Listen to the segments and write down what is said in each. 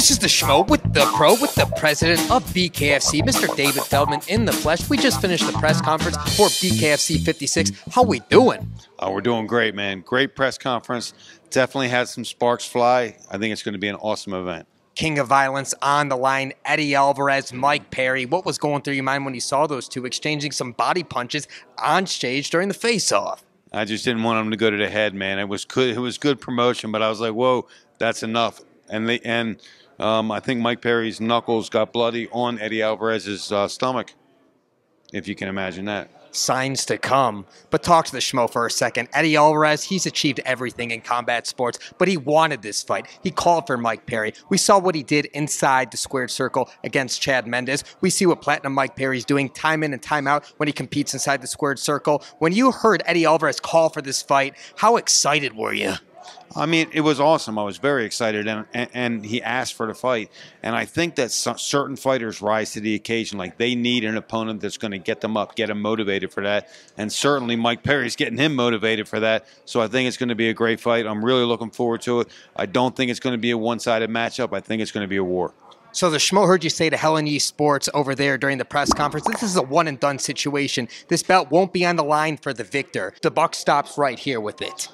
This is the Schmo with the pro, with the president of BKFC, Mr. David Feldman in the flesh. We just finished the press conference for BKFC 56. How we doing? Oh, we're doing great, man. Great press conference. Definitely had some sparks fly. I think it's going to be an awesome event. King of Violence on the line, Eddie Alvarez, Mike Perry. What was going through your mind when you saw those two exchanging some body punches on stage during the face-off? I just didn't want them to go to the head, man. It was good. It was good promotion, but I was like, whoa, that's enough. And they and um, I think Mike Perry's knuckles got bloody on Eddie Alvarez's uh, stomach, if you can imagine that signs to come. But talk to the schmo for a second. Eddie Alvarez, he's achieved everything in combat sports, but he wanted this fight. He called for Mike Perry. We saw what he did inside the squared circle against Chad Mendes. We see what Platinum Mike Perry's doing time in and time out when he competes inside the squared circle. When you heard Eddie Alvarez call for this fight, how excited were you? I mean, it was awesome. I was very excited, and, and, and he asked for the fight. And I think that some, certain fighters rise to the occasion. Like they need an opponent that's going to get them up, get them motivated for that. And certainly Mike Perry's getting him motivated for that. So I think it's going to be a great fight. I'm really looking forward to it. I don't think it's going to be a one-sided matchup. I think it's going to be a war. So the Schmo heard you say to Helen E Sports over there during the press conference, this is a one and done situation. This belt won't be on the line for the victor. The buck stops right here with it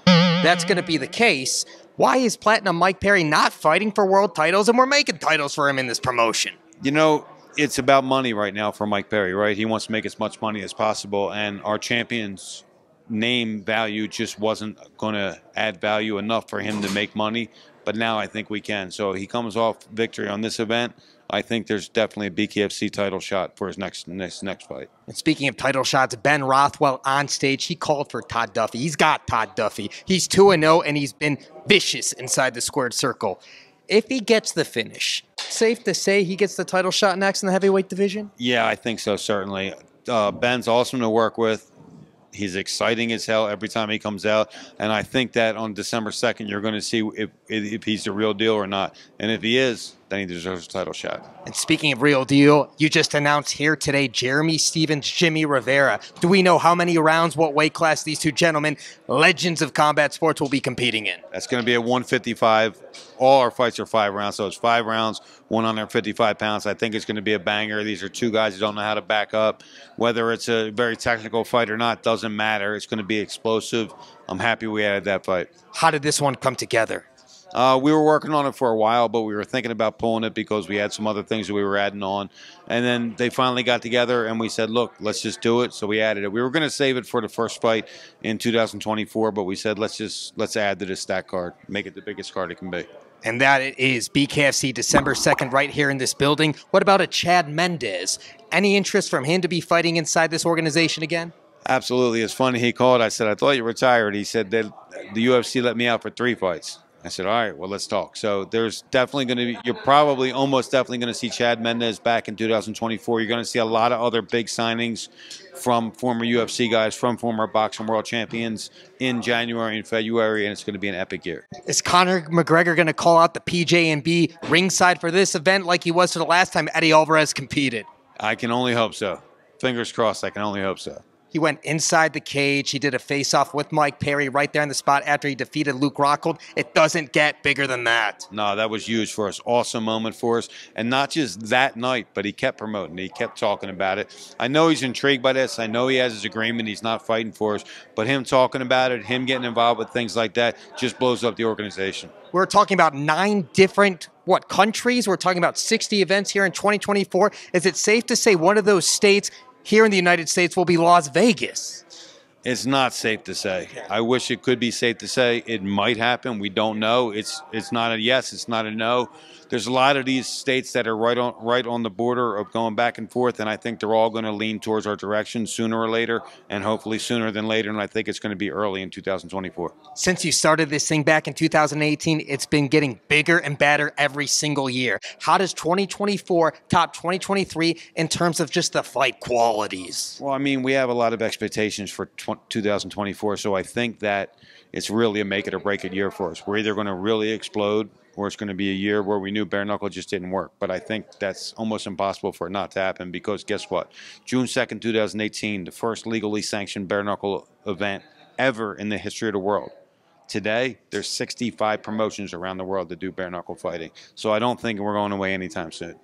that's going to be the case, why is Platinum Mike Perry not fighting for world titles and we're making titles for him in this promotion? You know, it's about money right now for Mike Perry, right? He wants to make as much money as possible, and our champion's name value just wasn't going to add value enough for him to make money. But now I think we can. So he comes off victory on this event. I think there's definitely a BKFC title shot for his next next next fight. And speaking of title shots, Ben Rothwell on stage, he called for Todd Duffy. He's got Todd Duffy. He's 2 0 and he's been vicious inside the squared circle. If he gets the finish, safe to say he gets the title shot next in the heavyweight division? Yeah, I think so, certainly. Uh, Ben's awesome to work with. He's exciting as hell every time he comes out, and I think that on December second, you're going to see if if he's the real deal or not. And if he is, then he deserves a title shot. And speaking of real deal, you just announced here today Jeremy Stephens, Jimmy Rivera. Do we know how many rounds, what weight class these two gentlemen, legends of combat sports, will be competing in? That's going to be at 155. All our fights are five rounds, so it's five rounds, 155 pounds. I think it's going to be a banger. These are two guys who don't know how to back up. Whether it's a very technical fight or not doesn't matter. It's going to be explosive. I'm happy we added that fight. How did this one come together? Uh, we were working on it for a while, but we were thinking about pulling it because we had some other things that we were adding on. And then they finally got together and we said, look, let's just do it. So we added it. We were going to save it for the first fight in 2024, but we said, let's just let's add to the stack card, make it the biggest card it can be. And that it is BKFC December 2nd right here in this building. What about a Chad Mendes? Any interest from him to be fighting inside this organization again? Absolutely. It's funny. He called. I said, I thought you retired. He said that the UFC let me out for three fights. I said, all right, well, let's talk. So there's definitely going to be, you're probably almost definitely going to see Chad Mendes back in 2024. You're going to see a lot of other big signings from former UFC guys, from former boxing world champions in January and February, and it's going to be an epic year. Is Conor McGregor going to call out the PJ&B ringside for this event like he was for the last time Eddie Alvarez competed? I can only hope so. Fingers crossed, I can only hope so. He went inside the cage. He did a face-off with Mike Perry right there in the spot after he defeated Luke Rockhold. It doesn't get bigger than that. No, that was huge for us. Awesome moment for us. And not just that night, but he kept promoting. He kept talking about it. I know he's intrigued by this. I know he has his agreement. He's not fighting for us. But him talking about it, him getting involved with things like that, just blows up the organization. We're talking about nine different what countries? We're talking about 60 events here in 2024. Is it safe to say one of those states here in the United States will be Las Vegas. It's not safe to say. I wish it could be safe to say. It might happen. We don't know. It's it's not a yes. It's not a no there's a lot of these states that are right on right on the border of going back and forth, and I think they're all going to lean towards our direction sooner or later, and hopefully sooner than later. And I think it's going to be early in 2024. Since you started this thing back in 2018, it's been getting bigger and better every single year. How does 2024 top 2023 in terms of just the fight qualities? Well, I mean, we have a lot of expectations for 2024, so I think that it's really a make it or break it year for us. We're either going to really explode or it's going to be a year where we knew bare knuckle just didn't work. But I think that's almost impossible for it not to happen because guess what? June 2nd, 2018, the first legally sanctioned bare knuckle event ever in the history of the world. Today, there's 65 promotions around the world that do bare knuckle fighting. So I don't think we're going away anytime soon.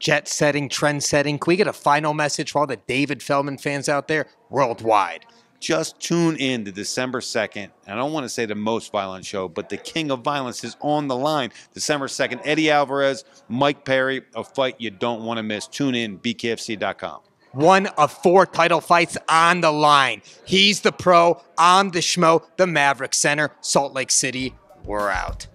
Jet setting, trend setting. Can we get a final message for all the David Feldman fans out there worldwide? Just tune in to December 2nd. I don't want to say the most violent show, but the king of violence is on the line. December 2nd, Eddie Alvarez, Mike Perry, a fight you don't want to miss. Tune in, bkfc.com. One of four title fights on the line. He's the pro. I'm the schmo, the Maverik Center, Salt Lake City. We're out.